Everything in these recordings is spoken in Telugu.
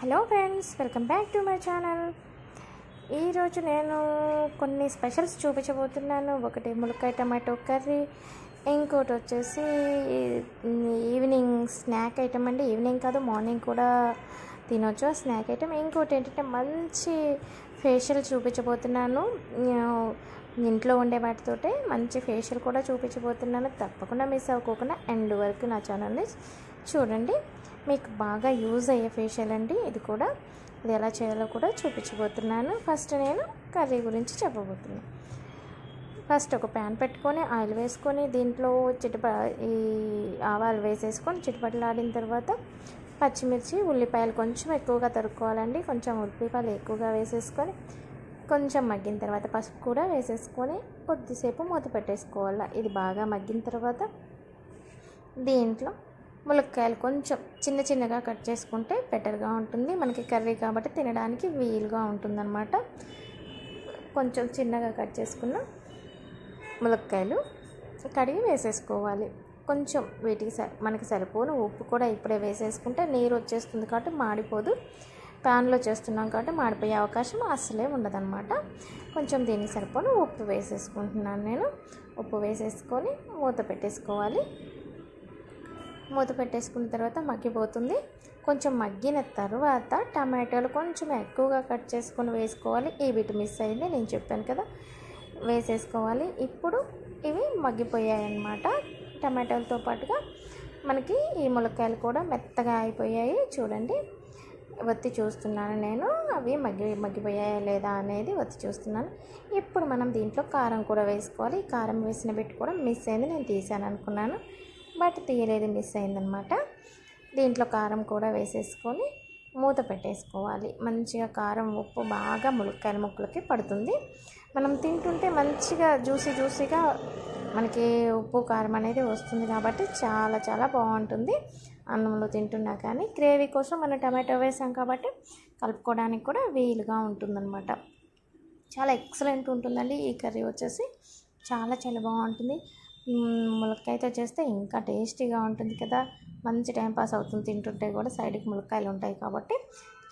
Hello friends welcome back to my channel. ఈరోజు నేను కొన్ని స్పెషల్స్ చూపించబోతున్నాను. ఒకటి ములక్కాయ టమాటో కర్రీ ఇంకోటి వచ్చేసి ఈవినింగ్ స్నాక్ ఐటమ్ అండి. ఈవినింగ్ కాదు మార్నింగ్ కూడా తినొచ్చు స్నాక్ ఐటమ్. ఇంకోటి ఏంటంటే మంచి ఫేషియల్ చూపించబోతున్నాను. ఇంట్లో ఉండే వాటితోటే మంచి ఫేషియల్ కూడా చూపించబోతున్నాను. తప్పకుండా మిస్ అవ్వకోకుండా ఎండ్ వరకు నా ఛానల్ని చూడండి. మీకు బాగా యూజ్ అయ్యే ఫేషియల్ అండి. ఇది కూడా ఇది ఎలా చేయాలో కూడా చూపించబోతున్నాను. ఫస్ట్ నేను కర్రీ గురించి చెప్పబోతున్నాను ఫస్ట్ ఒక ప్యాన్ పెట్టుకొని ఆయిల్ వేసుకొని దీంట్లో చిటప ఈ ఆవాలు వేసేసుకొని చిటపటలాడిన తర్వాత పచ్చిమిర్చి ఉల్లిపాయలు కొంచెం ఎక్కువగా తరుక్కోవాలండి. కొంచెం ఉల్లిపాయలు ఎక్కువగా వేసేసుకొని కొంచెం మగ్గిన తర్వాత పసుపు కూడా వేసేసుకొని కొద్దిసేపు మూత పెట్టేసుకోవాలి. ఇది బాగా మగ్గిన తర్వాత దీంట్లో ములక్కాయలు కొంచెం చిన్న చిన్నగా కట్ చేసుకుంటే బెటర్గా ఉంటుంది. మనకి కర్రీ కాబట్టి తినడానికి వీలుగా ఉంటుందన్నమాట. కొంచెం చిన్నగా కట్ చేసుకున్న ములక్కాయలు కడిగి వేసేసుకోవాలి. కొంచెం వీటికి స మనకి సరిపోను ఉప్పు కూడా ఇప్పుడే వేసేసుకుంటే నీరు వచ్చేస్తుంది కాబట్టి మాడిపోదు. ప్యాన్లో చేస్తున్నాం కాబట్టి మాడిపోయే అవకాశం అస్సలే ఉండదన్నమాట. కొంచెం దీనికి సరిపోను ఉప్పు వేసేసుకుంటున్నాను నేను. ఉప్పు వేసేసుకొని మూత పెట్టేసుకోవాలి. మూత పెట్టేసుకున్న తర్వాత మగ్గిపోతుంది. కొంచెం మగ్గిన తర్వాత టమాటోలు కొంచెం ఎక్కువగా కట్ చేసుకొని వేసుకోవాలి. ఈ బిట్ మిస్ అయింది నేను చెప్పాను కదా. వేసేసుకోవాలి. ఇప్పుడు ఇవి మగ్గిపోయాయి అన్నమాట టమాటాలతో పాటుగా మనకి ఈ ములక్కాయలు కూడా మెత్తగా అయిపోయాయి. చూడండి వత్తి చూస్తున్నాను నేను. అవి మగ్గి మగ్గిపోయాయా లేదా అనేది వత్తి చూస్తున్నాను. ఇప్పుడు మనం దీంట్లో కారం కూడా వేసుకోవాలి. కారం వేసిన బిట్ కూడా మిస్ అయింది నేను తీసాను అనుకున్నాను. బట్ తీయలేదు మిస్ అయిందనమాట. దీంట్లో కారం కూడా వేసేసుకొని మూత పెట్టేసుకోవాలి. మంచిగా కారం ఉప్పు బాగా ములక్కాయల ముక్కలకి పడుతుంది. మనం తింటుంటే మంచిగా జ్యూసీ జ్యూసీగా మనకి ఉప్పు కారం అనేది వస్తుంది కాబట్టి చాలా చాలా బాగుంటుంది. అన్నంలో తింటున్నా కానీ గ్రేవీ కోసం మనం టమాటో వేసాం కాబట్టి కలుపుకోవడానికి కూడా వీలుగా ఉంటుందన్నమాట చాలా ఎక్సలెంట్ ఉంటుందండి ఈ కర్రీ వచ్చేసి. చాలా చాలా బాగుంటుంది. ములక్కాయతో చేస్తే ఇంకా టేస్టీగా ఉంటుంది కదా. మంచి టైంపాస్ అవుతుంది తింటుంటే కూడా సైడ్కి ములక్కాయలు ఉంటాయి కాబట్టి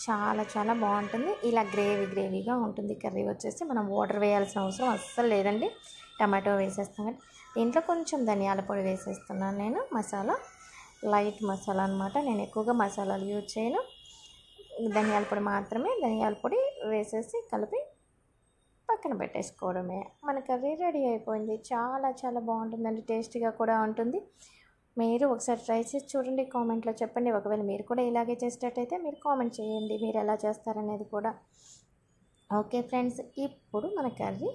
చాలా చాలా బాగుంటుంది. ఇలా గ్రేవీ గ్రేవీగా ఉంటుంది. కర్రీ వచ్చేసి మనం వాటర్ వేయాల్సిన అవసరం అస్సలు లేదండి. టమాటో వేసేస్తాం కానీ దీంట్లో కొంచెం ధనియాల పొడి వేసేస్తున్నాను నేను. మసాలా లైట్ మసాలా అనమాట నేను ఎక్కువగా మసాలాలు యూజ్ చేయను. ధనియాల పొడి మాత్రమే. ధనియాల పొడి వేసేసి కలిపి పక్కన పెట్టేసుకోవడమే. మన కర్రీ రెడీ అయిపోయింది. చాలా చాలా బాగుంటుందండి. టేస్టీగా కూడా ఉంటుంది. మీరు ఒకసారి ట్రై చేసి చూడండి. కామెంట్లో చెప్పండి. ఒకవేళ మీరు కూడా ఇలాగే చేసేటట్టయితే మీరు కామెంట్ చేయండి. మీరు ఎలా చేస్తారనేది కూడా. ఓకే ఫ్రెండ్స్ ఇప్పుడు మన కర్రీ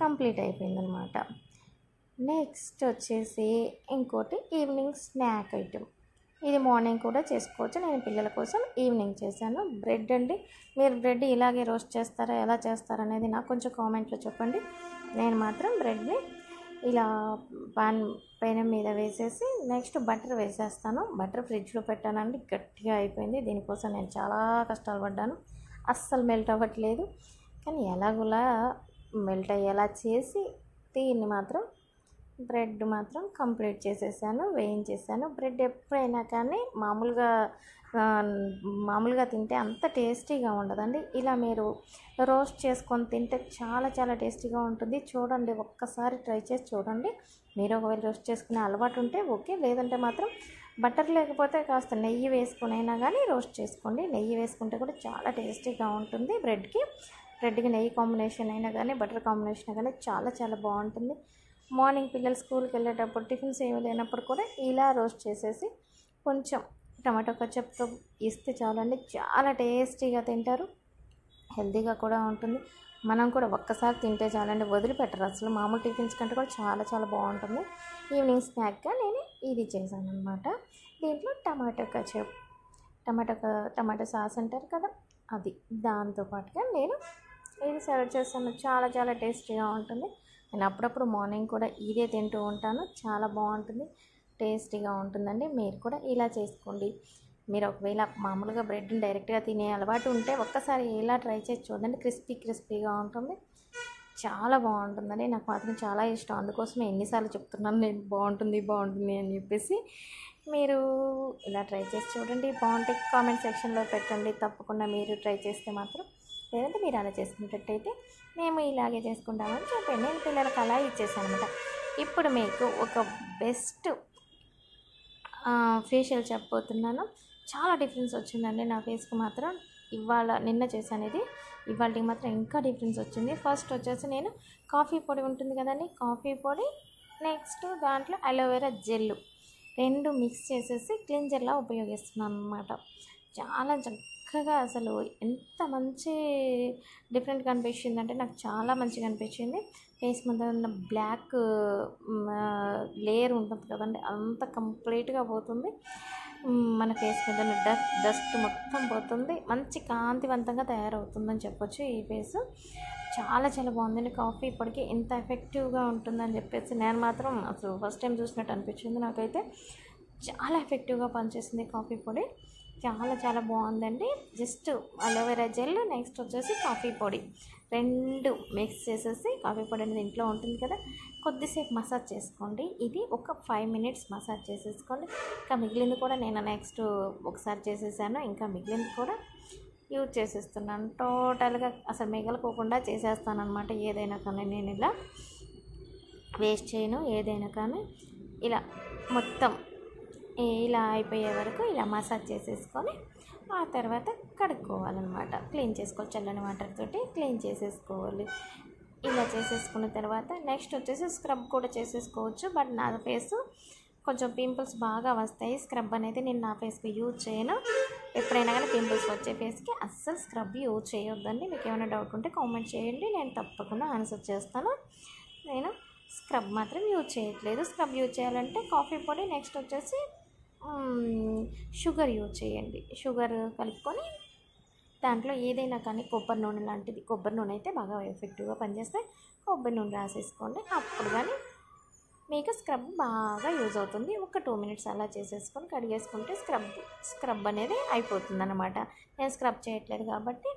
కంప్లీట్ అయిపోయిందనమాట. నెక్స్ట్ వచ్చేసి ఇంకోటి ఈవినింగ్ స్నాక్ ఐటమ్. ఇది మార్నింగ్ కూడా చేసుకోవచ్చు. నేను పిల్లల కోసం ఈవినింగ్ చేశాను. బ్రెడ్ అండి. మీరు బ్రెడ్ ఇలాగే రోస్ట్ చేస్తారా ఎలా చేస్తారా అనేది నాకు కొంచెం కామెంట్లో చెప్పండి. నేను మాత్రం బ్రెడ్ని ఇలా పాన్ పైన మీద వేసేసి నెక్స్ట్ బటర్ వేసేస్తాను. బటర్ ఫ్రిడ్జ్లో పెట్టానండి. గట్టిగా అయిపోయింది. దీనికోసం నేను చాలా కష్టాలు పడ్డాను. అస్సలు మెల్ట్ అవ్వట్లేదు. కానీ ఎలాగోలా మెల్ట్ అయ్యేలా చేసి దీన్ని మాత్రం బ్రెడ్ మాత్రం కంప్లీట్ చేసేసాను వేయించేసాను. బ్రెడ్ ఎప్పుడైనా కానీ మామూలుగా మామూలుగా తింటే అంత టేస్టీగా ఉండదండి. ఇలా మీరు రోస్ట్ చేసుకొని తింటే చాలా చాలా టేస్టీగా ఉంటుంది. చూడండి ఒక్కసారి ట్రై చేసి చూడండి. మీరు ఒకవేళ రోస్ట్ చేసుకునే అలవాటు ఉంటే ఓకే లేదంటే మాత్రం బటర్ లేకపోతే కాస్త నెయ్యి వేసుకుని అయినా కానీ రోస్ట్ చేసుకోండి. నెయ్యి వేసుకుంటే కూడా చాలా టేస్టీగా ఉంటుంది బ్రెడ్కి. బ్రెడ్కి నెయ్యి కాంబినేషన్ అయినా కానీ బటర్ కాంబినేషన్ కానీ చాలా చాలా బాగుంటుంది. మార్నింగ్ పిల్లలు స్కూల్కి వెళ్ళేటప్పుడు టిఫిన్స్ ఏమి లేనప్పుడు కూడా ఇలా రోస్ట్ చేసేసి కొంచెం టమాటో కచ్చప్తో ఇస్తే చాలండి. చాలా టేస్టీగా తింటారు. హెల్తీగా కూడా ఉంటుంది. మనం కూడా ఒక్కసారి తింటే చాలండి. వదిలిపెట్టరు. అసలు మామూలు టిఫిన్స్ కంటే కూడా చాలా చాలా బాగుంటుంది. ఈవినింగ్ స్నాక్గా నేను ఇది చేశాను అనమాట దీంట్లో tomato ketchup tomato tomato sauce అంటారు కదా అది. దాంతోపాటుగా నేను ఇది సర్వ్ చేస్తాను. చాలా చాలా టేస్టీగా ఉంటుంది. నేను అప్పుడప్పుడు మార్నింగ్ కూడా ఇదే తింటూ ఉంటాను. చాలా బాగుంటుంది. టేస్టీగా ఉంటుందండి. మీరు కూడా ఇలా చేసుకోండి. మీరు ఒకవేళ మామూలుగా బ్రెడ్ని డైరెక్ట్గా తినే అలవాటు ఉంటే ఒక్కసారి ఇలా ట్రై చేసి చూడండి. క్రిస్పీ క్రిస్పీగా ఉంటుంది. చాలా బాగుంటుందండి. నాకు మాత్రం చాలా ఇష్టం. అందుకోసమే ఎన్నిసార్లు చెప్తున్నాను. నేను బాగుంటుంది బాగుంటుంది అని చెప్పేసి మీరు ఇలా ట్రై చేసి చూడండి. బాగుంటే కామెంట్ సెక్షన్లో పెట్టండి. తప్పకుండా మీరు ట్రై చేస్తే మాత్రం లేదంటే మీరు అలా చేసుకునేటట్టయితే మేము ఇలాగే చేసుకుంటామని చెప్పాను. నేను పిల్లలకు అలా ఇచ్చేసాను అనమాట ఇప్పుడు మీకు ఒక బెస్ట్ ఫేషియల్ చెప్పబోతున్నాను. చాలా డిఫరెన్స్ వచ్చిందండి నా ఫేస్కి మాత్రం. ఇవాళ నిన్న చేశానేది. ఇవాళకి మాత్రం ఇంకా డిఫరెన్స్ వచ్చింది. ఫస్ట్ వచ్చేసి నేను కాఫీ పొడి ఉంటుంది కదండి కాఫీ పొడి నెక్స్ట్ దాంట్లో అలోవెరా జెల్ రెండు మిక్స్ చేసేసి క్లింజర్లా ఉపయోగిస్తున్నాను అనమాట చాలా చక్కగా అసలు ఎంత మంచి డిఫరెంట్గా అనిపించింది అంటే నాకు చాలా మంచిగా అనిపించింది. ఫేస్ మీద ఉన్న బ్లాక్ లేయర్ ఉంటుంది కదండి అంత కంప్లీట్గా పోతుంది. మన ఫేస్ మీద ఉన్న డస్ట్ డస్ట్ మొత్తం పోతుంది. మంచి కాంతివంతంగా తయారవుతుందని చెప్పొచ్చు ఈ ఫేస్. చాలా చాలా బాగుందండి కాఫీ ఇప్పటికీ ఇంత ఎఫెక్టివ్గా ఉంటుందని చెప్పేసి నేను మాత్రం అసలు ఫస్ట్ టైం చూసినట్టు అనిపించింది నాకైతే. చాలా ఎఫెక్టివ్గా పనిచేస్తుంది కాఫీ పొడి. చాలా చాలా బాగుందండి. Just aloe vera gel next వచ్చేసి కాఫీ పొడి. రెండు మిక్స్ చేసేసి కాఫీ పొడి అనేది ఇంట్లో ఉంటుంది కదా. కొద్దిసేపు మసాజ్ చేసుకోండి. ఇది ఒక ఫైవ్ మినిట్స్ మసాజ్ చేసేసుకోండి. ఇంకా మిగిలింది కూడా నేను నెక్స్ట్ ఒకసారి చేసేసాను. ఇంకా మిగిలింది కూడా యూజ్ చేసేస్తున్నాను. టోటల్గా అసలు మిగలకోకుండా చేసేస్తాను అనమాట ఏదైనా కానీ నేను ఇలా వేస్ట్ చేయను. ఏదైనా కానీ ఇలా మొత్తం ఇలా అయిపోయే వరకు ఇలా మసాజ్ చేసేసుకొని ఆ తర్వాత కడుక్కోవాలన్నమాట. క్లీన్ చేసుకోవాలి చల్లని వాటర్ తోటి క్లీన్ చేసేసుకోవాలి. ఇలా చేసేసుకున్న తర్వాత నెక్స్ట్ వచ్చేసి స్క్రబ్ కూడా చేసేసుకోవచ్చు. బట్ నా ఫేస్ కొంచెం పింపుల్స్ బాగా వస్తాయి. స్క్రబ్ అనేది నేను నా ఫేస్కి యూజ్ చేయను. ఎప్పుడైనా కానీ పింపుల్స్ వచ్చే ఫేస్కి అస్సలు స్క్రబ్ యూజ్ చేయొద్దండి. మీకు ఏమైనా డౌట్ ఉంటే కామెంట్ చేయండి. నేను తప్పకుండా ఆన్సర్ చేస్తాను. నేను స్క్రబ్ మాత్రం యూజ్ చేయట్లేదు. స్క్రబ్ యూజ్ చేయాలంటే కాఫీ పొడి నెక్స్ట్ వచ్చేసి షుగర్ యూజ్ చేయండి. షుగర్ కలుపుకొని దాంట్లో ఏదైనా కానీ కొబ్బరి నూనె లాంటిది కొబ్బరి నూనె అయితే బాగా ఎఫెక్టివ్గా పనిచేస్తే కొబ్బరి నూనె రాసేసుకోండి. అప్పుడు కానీ మీకు స్క్రబ్ బాగా యూజ్ అవుతుంది. ఒక టూ మినిట్స్ అలా చేసేసుకొని కడిగేసుకుంటే స్క్రబ్ స్క్రబ్ అనేది అయిపోతుంది అనమాట నేను స్క్రబ్ చేయట్లేదు కాబట్టి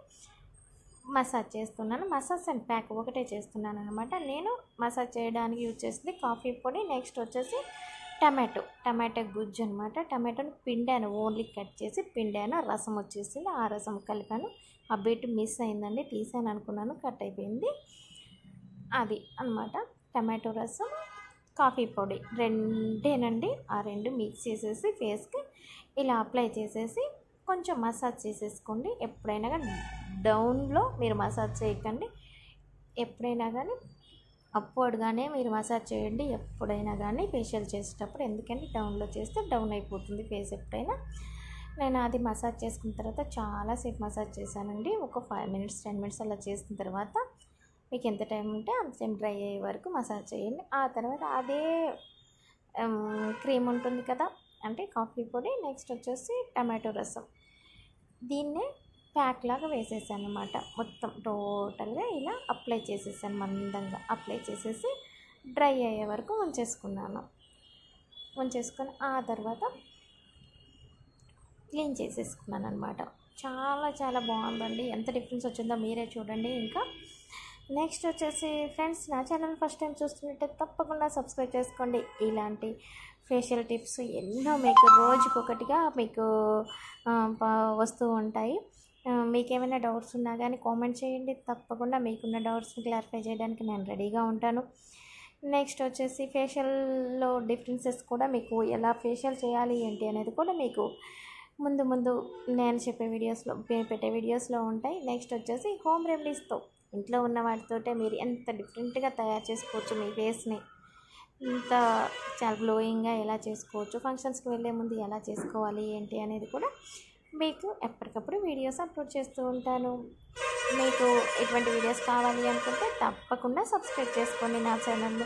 మసాజ్ చేస్తున్నాను. మసాజ్ అండ్ ప్యాక్ ఒకటే చేస్తున్నాను అనమాట నేను మసాజ్ చేయడానికి యూజ్ చేసింది కాఫీ పొడి. నెక్స్ట్ వచ్చేసి టమాటో టమాటో గుజ్జు అనమాట టమాటోని పిండాను ఓన్లీ కట్ చేసి పిండాను రసం వచ్చేసింది. ఆ రసం కలిపాను. ఆ బెట్ మిస్ అయిందండి తీసాను అనుకున్నాను కట్ అయిపోయింది. అది అన్నమాట. టమాటో రసం కాఫీ పొడి రెండేనండి. ఆ రెండు మిక్స్ చేసేసి ఫేస్కి ఇలా అప్లై చేసేసి కొంచెం మసాజ్ చేసేసుకోండి. ఎప్పుడైనా కానీ డౌన్లో మీరు మసాజ్ చేయకండి. ఎప్పుడైనా కానీ అప్వర్డ్గానే మీరు మసాజ్ చేయండి. ఎప్పుడైనా కానీ ఫేషియల్ చేసేటప్పుడు ఎందుకంటే డౌన్లో చేస్తే డౌన్ అయిపోతుంది ఫేస్ ఎప్పుడైనా. నేను అది మసాజ్ చేసుకున్న తర్వాత చాలాసేపు మసాజ్ చేశానండి. ఒక ఫైవ్ మినిట్స్ టెన్ మినిట్స్ అలా చేసిన తర్వాత మీకు ఎంత టైం ఉంటే అంత టైం డ్రై అయ్యే వరకు మసాజ్ చేయండి. ఆ తర్వాత అదే క్రీమ్ ఉంటుంది కదా అంటే కాఫీ పొడి. నెక్స్ట్ వచ్చేసి టమాటో రసం. దీన్నే ప్యాక్ లాగా వేసేసాను అనమాట మొత్తం టోటల్గా ఇలా అప్లై చేసేసాను మందంగా అప్లై చేసేసి డ్రై అయ్యే వరకు ఉంచేసుకున్నాను. ఉంచేసుకొని ఆ తర్వాత క్లీన్ చేసేసుకున్నాను అనమాట చాలా చాలా బాగుందండి. ఎంత డిఫరెన్స్ వచ్చిందో మీరే చూడండి ఇంకా. నెక్స్ట్ వచ్చేసి ఫ్రెండ్స్ నా ఛానల్ ఫస్ట్ టైం చూస్తున్నట్టే తప్పకుండా సబ్స్క్రైబ్ చేసుకోండి. ఇలాంటి ఫేషియల్ టిప్స్ ఎన్నో మీకు రోజుకొకటిగా మీకు ప- వస్తూ ఉంటాయి. మీకేమైనా డౌట్స్ ఉన్నా కానీ కామెంట్ చేయండి. తప్పకుండా మీకున్న డౌట్స్ని క్లారిఫై చేయడానికి నేను రెడీగా ఉంటాను. నెక్స్ట్ వచ్చేసి ఫేషియల్లో డిఫరెన్సెస్ కూడా మీకు ఎలా ఫేషియల్ చేయాలి ఏంటి అనేది కూడా మీకు ముందు ముందు నేను చెప్పే వీడియోస్లో పెట్టే వీడియోస్లో ఉంటాయి. నెక్స్ట్ వచ్చేసి హోమ్ రెమెడీస్తో. ఇంట్లో ఉన్న వాటితోటే మీరు ఎంత డిఫరెంట్గా తయారు చేసుకోవచ్చు మీ ఫేస్ని. ఇంత చాలా గ్లోయింగ్గా ఎలా చేసుకోవచ్చు ఫంక్షన్స్కి వెళ్ళే ముందు ఎలా చేసుకోవాలి ఏంటి అనేది కూడా మీకు ఎప్పటికప్పుడు వీడియోస్ అప్లోడ్ చేస్తూ ఉంటాను. మీకు ఎటువంటి వీడియోస్ కావాలి అనుకుంటే తప్పకుండా సబ్స్క్రైబ్ చేసుకోండి నా ఛానల్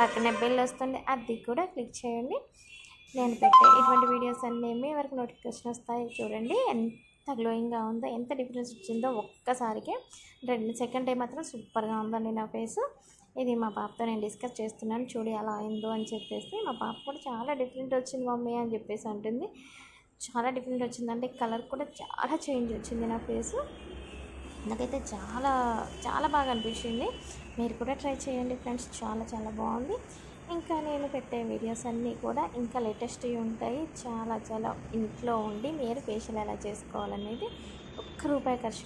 పక్కనే బెల్ వస్తుంది అది కూడా క్లిక్ చేయండి. నేను పెట్టే ఇటువంటి వీడియోస్ అన్నీ మీ వరకు నోటిఫికేషన్ వస్తాయి. చూడండి ఎంత గ్లోయింగ్గా ఉందో ఎంత డిఫరెన్స్ వచ్చిందో ఒక్కసారికే రెండు సెకండ్ టైం మాత్రం సూపర్గా ఉందండి నా ఫేస్. ఇది మా పాపతో నేను డిస్కస్ చేస్తున్నాను చూడు ఎలా అయిందో అని చెప్పేసి. మా పాప కూడా చాలా డిఫరెంట్ వచ్చింది మమ్మీ అని చెప్పేసి అంటుంది. చాలా డిఫరెంట్ వచ్చిందంటే కలర్ కూడా చాలా చేంజ్ వచ్చింది నా ఫేస్ నాకైతే చాలా చాలా బాగా అనిపించింది. మీరు కూడా ట్రై చేయండి ఫ్రెండ్స్ చాలా చాలా బాగుంది. ఇంకా నేను పెట్టే వీడియోస్ అన్నీ కూడా ఇంకా లేటెస్ట్వి ఉంటాయి. చాలా చాలా ఇంట్లో ఉండి మీరు ఫేషియల్ ఎలా చేసుకోవాలనేది ఒక్క రూపాయి ఖర్చు